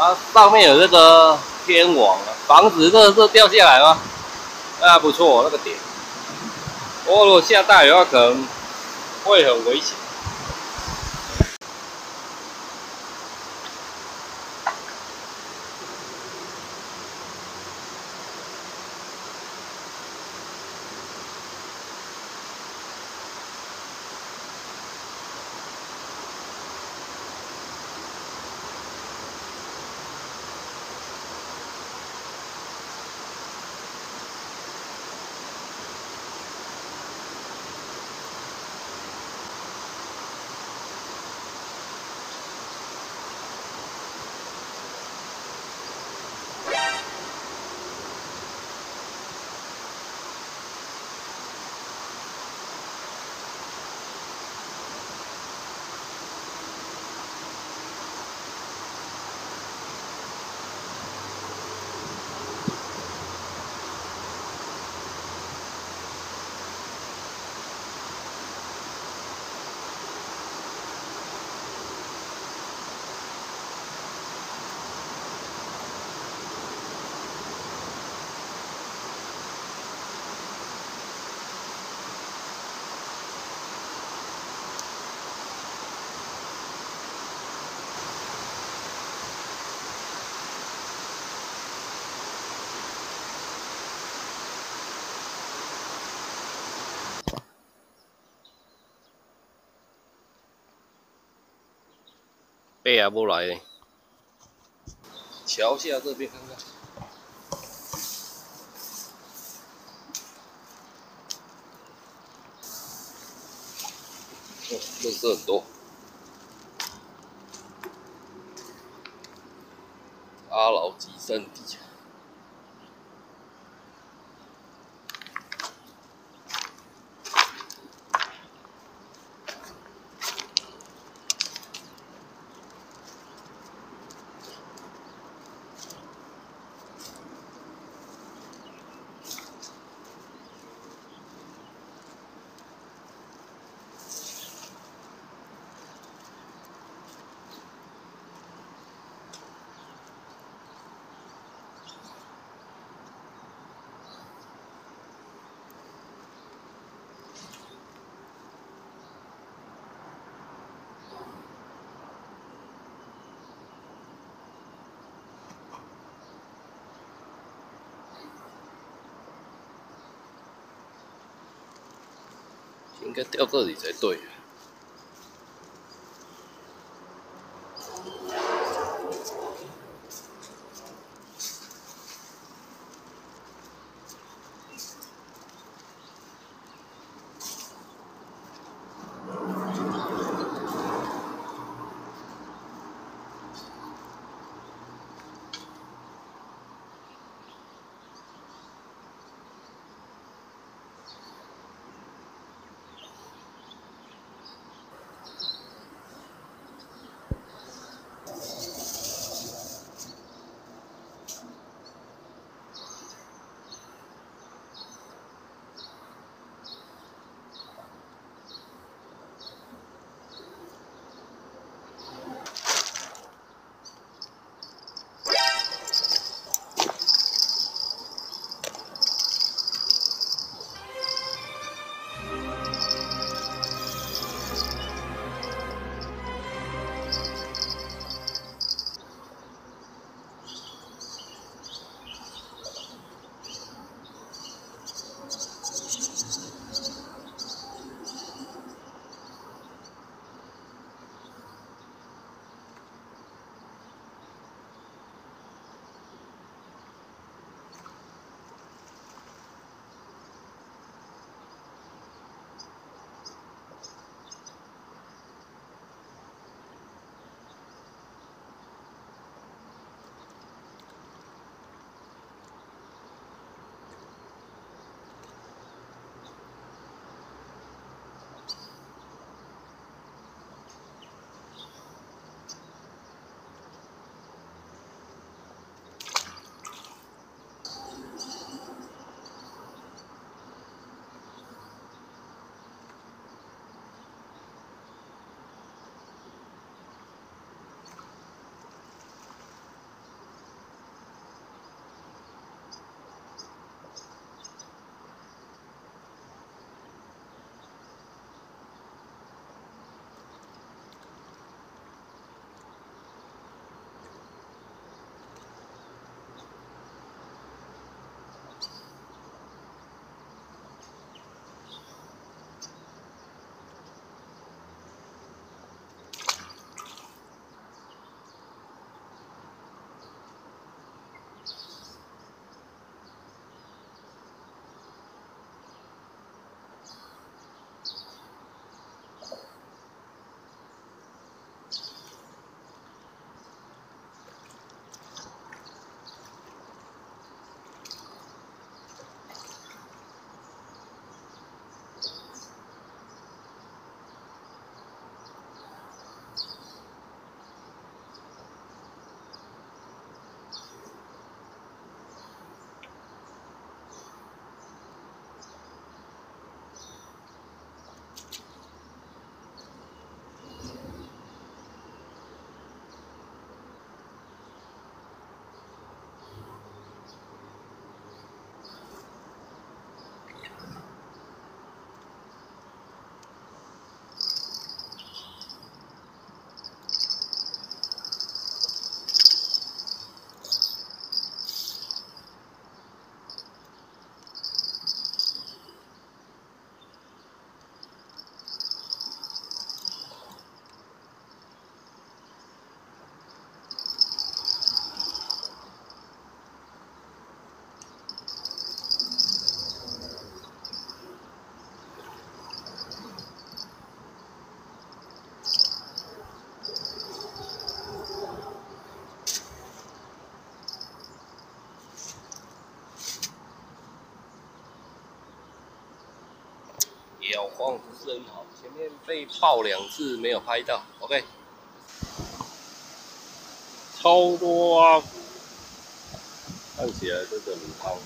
啊，上面有这个天网啊，防止热热掉下来吗？啊，不错，那个点。不过如果下大雨的话，可能会很危险。背也不来，桥下这边看看，哦，垃圾很多，阿劳吉圣地。应该掉这里才对。况不是很好，前面被爆两次没有拍到。OK，超多啊！看起来这个卤汤。